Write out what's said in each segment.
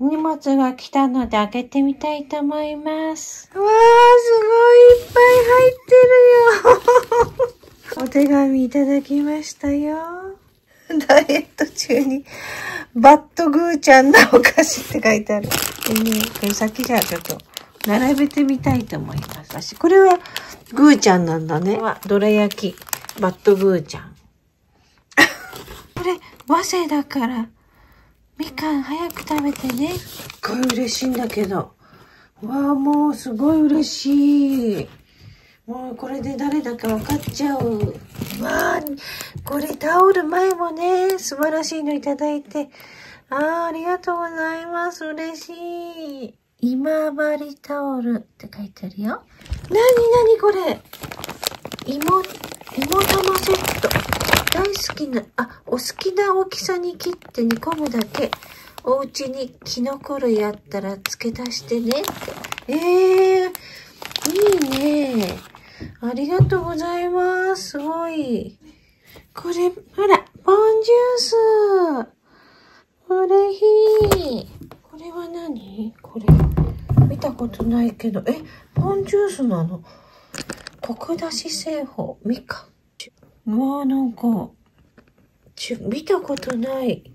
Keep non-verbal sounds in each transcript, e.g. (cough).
荷物が来たので開けてみたいと思います。わー、すごいいっぱい入ってるよ。お手紙いただきましたよ。ダイエット中に、バットグーちゃんのお菓子って書いてある。でね、これ先じゃあちょっと、並べてみたいと思います。私、これは、グーちゃんなんだね。は、どら焼き、バットグーちゃん。(laughs) これ、和製だから、みかん早く食べてね。すっごい嬉しいんだけど。わあ、もうすごい嬉しい。もうこれで誰だか分かっちゃう。わあ、これタオル前もね、素晴らしいのいただいて。ああ、ありがとうございます。嬉しい。今治タオルって書いてあるよ。なになにこれ芋、芋玉セット。大好きな、あ、お好きな大きさに切って煮込むだけ。お家にキノコ類あったら付け足してね。ええー、いいね。ありがとうございます。すごい。これ、ほら、ポンジュース。これいい。これは何？これ、見たことないけど、え、ポンジュースなの？コク出し製法、みかん。うわーなんか、ち見たことない。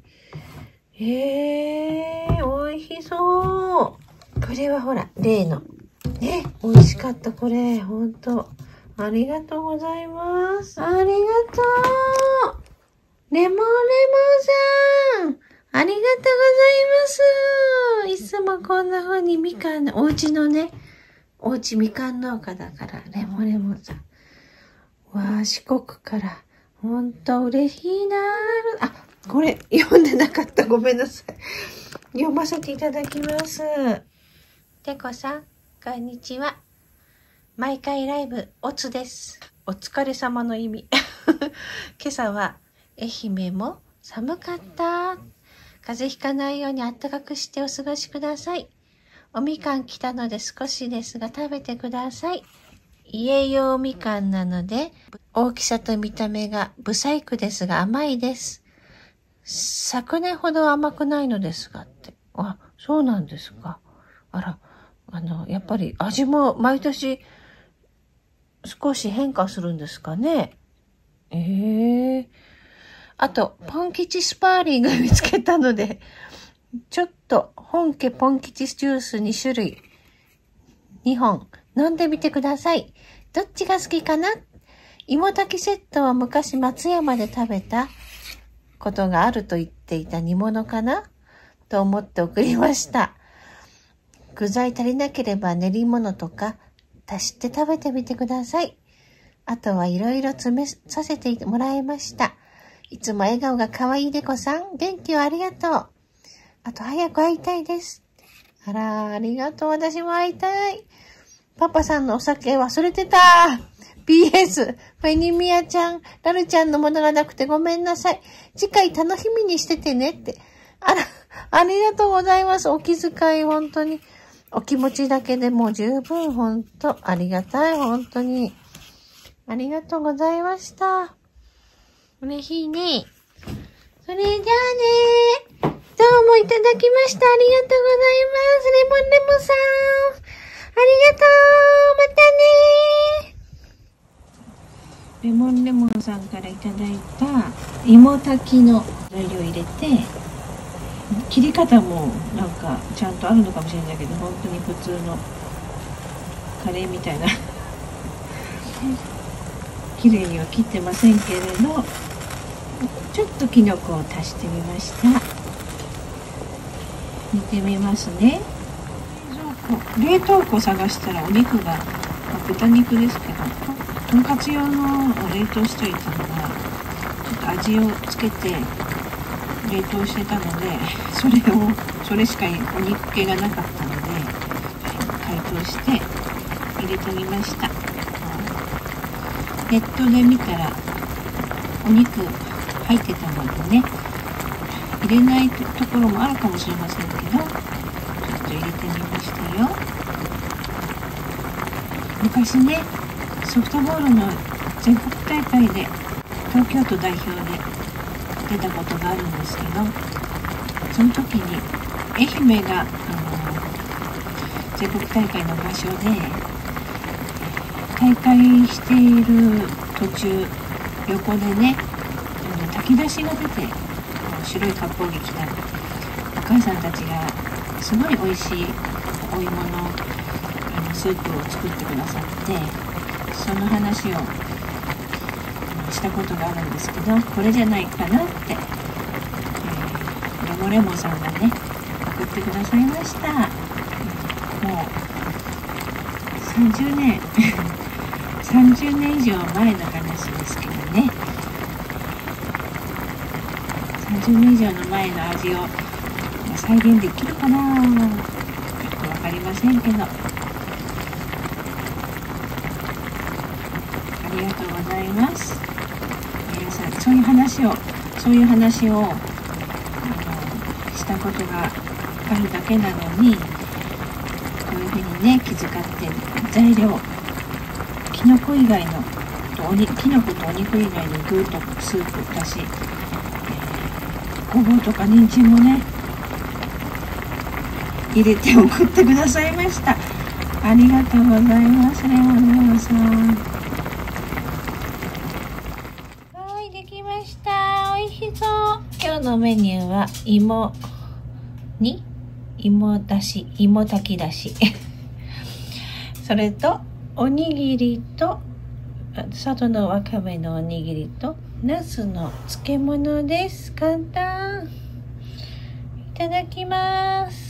えー、美味しそう。これはほら、例の。ね、美味しかった、これ。ほんと。ありがとうございます。ありがとう。レモンレモンさん。ありがとうございます。いつもこんな風にみかんの、お家のね、お家みかん農家だから、レモンレモンさん。わあ、四国から。ほんと嬉しいなあ、これ、読んでなかった。ごめんなさい。読ませていただきます。てこさん、こんにちは。毎回ライブ、おつです。お疲れ様の意味。(laughs) 今朝は、愛媛も寒かった。風邪ひかないようにあったかくしてお過ごしください。おみかん来たので少しですが食べてください。家用みかんなので、大きさと見た目が不細工ですが甘いです。昨年ほど甘くないのですがって。あ、そうなんですか。あら、あの、やっぱり味も毎年少し変化するんですかね。ええあと、ポン吉スパーリング見つけたので、ちょっと本家ポン吉ジュース2種類、2本飲んでみてください。どっちが好きかな？芋炊きセットは昔松山で食べたことがあると言っていた煮物かな？と思って送りました。具材足りなければ練り物とか足して食べてみてください。あとはいろいろ詰めさせてもらいました。いつも笑顔が可愛いでこさん、元気をありがとう。あと早く会いたいです。あら、ありがとう。私も会いたい。パパさんのお酒忘れてた。PS、フェニミアちゃん、ラルちゃんのものがなくてごめんなさい。次回楽しみにしててねって。あら、ありがとうございます。お気遣い、本当に。お気持ちだけでも十分、本当ありがたい、本当に。ありがとうございました。嬉しいね。それじゃあねどうもいただきました。ありがとうございます。レモンレモンさん。ありがとう。またねレモンレモンさんからいただいた芋炊きの材料入れて切り方もなんかちゃんとあるのかもしれないけど本当に普通のカレーみたいな。(laughs) 綺麗には切ってませんけれどちょっときのこを足してみました。煮てみますね。冷凍庫探したらお肉がまあ豚肉ですけどとんかつ用のを冷凍しといたのがちょっと味をつけて冷凍してたのでそれをそれしかお肉系がなかったので解凍して入れてみました。ネットで見たらお肉入ってたのでね入れないところもあるかもしれませんけどと入れてみましたよ。昔ねソフトボールの全国大会で東京都代表で出たことがあるんですけどその時に愛媛があの全国大会の場所で大会している途中横でね炊き出しが出て白い割烹着着たお母さんたちがすごい美味しいお芋のあのスープを作ってくださってその話をしたことがあるんですけどこれじゃないかなって、えー、レモレモさんがね送ってくださいました、もう30年 (laughs) 30年以上前の話ですけどね。30年以上の前の味を再現できるかな？よく分かりませんけど。ありがとうございます。皆さんそういう話をそういう話をあのしたことがあるだけなのにこういうふうにね気遣って材料きのこ以外のおにきのことお肉以外に具とスープだし、ごぼうとか人参もね入れて送ってくださいました。ありがとうございますレモンレモンさん。はいできました。美味しそう。今日のメニューは芋に芋だし？芋炊きだし。(laughs) それとおにぎりと外のわかめのおにぎりとナスの漬物です。簡単。いただきます。